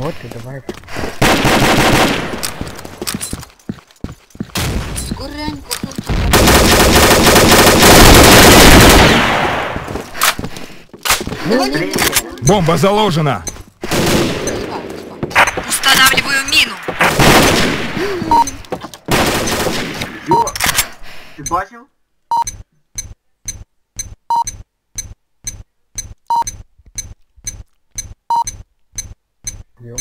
Вот и давайте. Скоренько. Давай, не Бомба заложена! Устанавливаю мину. Йо! Ти Ё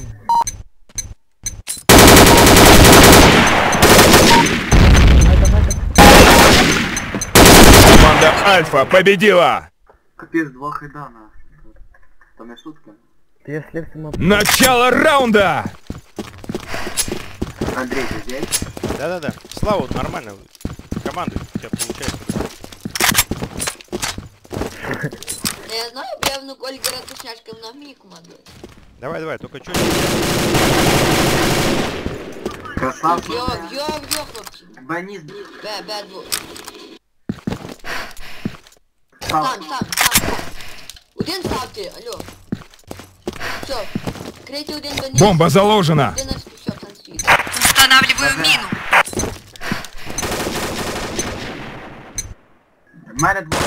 Команда Альфа победила! Капець, два хида на. Та не шутка. Ты если всему... Начало раунда! Андрій, ти здесь? Да-да-да. Слава, нормально. Командуй, у тебя получается. Я знаю, певно, Ольга Ратушняшка на вміє командувати. Давай, давай, только чё Красавчик. Йо, йо, йо, хлопці. Баніс. Бе, бе, дво. Став. Там, там, там, там. Один ставте, алло. Все. Крейте один до них. Бомба заложена! Один нас все, там стоїть. Устанавливаю мину. В мене два.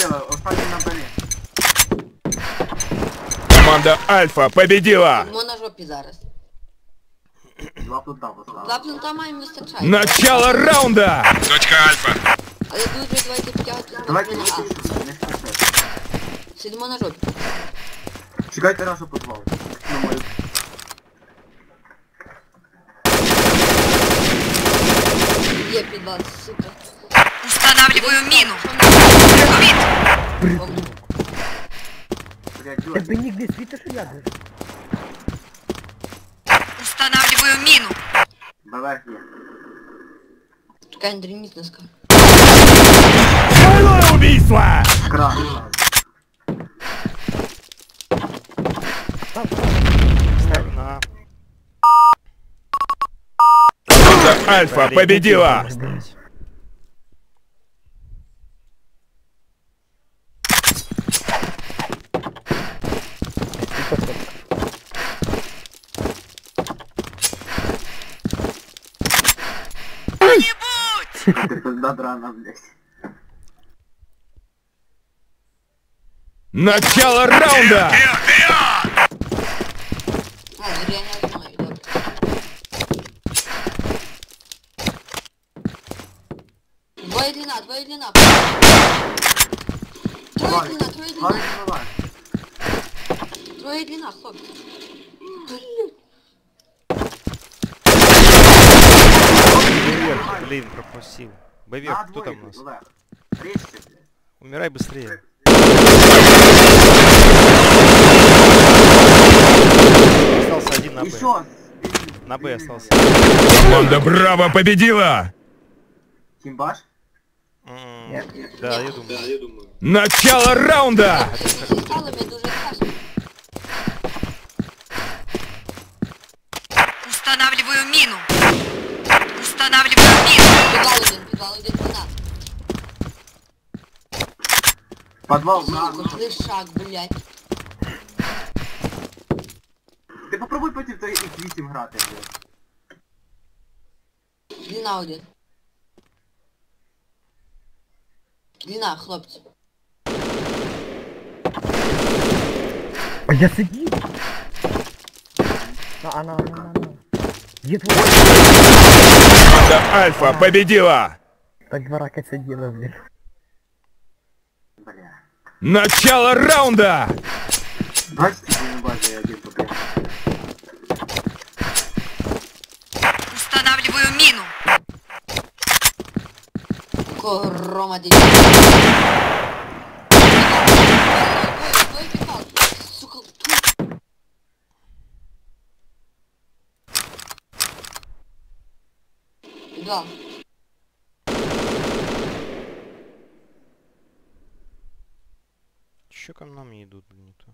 Мене вбили, останній на бері. Команда Альфа победила! Мо на жопі зараз. Два плита поставили. Два плента маємо вистачає. Начало раунда! Точка Альфа! Але дуже давайте підтягувати з Давайте мене не А. спішимо, не спішимо. Сидимо на жопі. Чекайте нашу подвал. Ну, мою. Є підвал, сука. Устанавливаю мину. Бомбу. Блядь, Тебе Дьоргий. нигде світиш, що я держу. Устанавливаю мину. БВ є. Чекай, Андрій, ніс не скаже. Двойное убийство! Крас. ставь на... Команда Альфа победила! Осталось. Ти пизда драна, блядь. Начало раунда! А, Андрій, я не знаю, добре. Двоє длина, двоє длина. Троє Давай. длина, троє Давай, длина. давай. Троє длина, хлопці. блин, пропустил. Боевик, На кто там у двоє, нас? Олег. Річці, блядь. Умирай быстрее. Остался один на І Б. що? На Б остался. Команда Браво победила! Тімбаш? М, Нет. Да, я думаю. Начало раунда! Ми стали, ми дуже тяжко. Устанавливаю мину. Устанавливаю мину. Підвал один, підвал один, длина. Подвал на... Сука, лишак, блядь. Ти попробуй проти той X8 грати, блядь. Длина один. Длина, хлопці. А я сидів. На, а, на, на, на, на. Є твоя. Команда Альфа победила! Так два рака сиділи, блін. Бля. Начало раунда! Бачите, не бачу, я один поки. Устанавливаю мину. Корома Підвал. Еще ко нам не идут, блин, не то.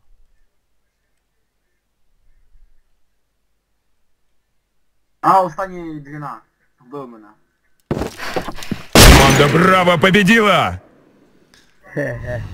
А, останній длина. Мене. Команда Браво победила! Хе-хе.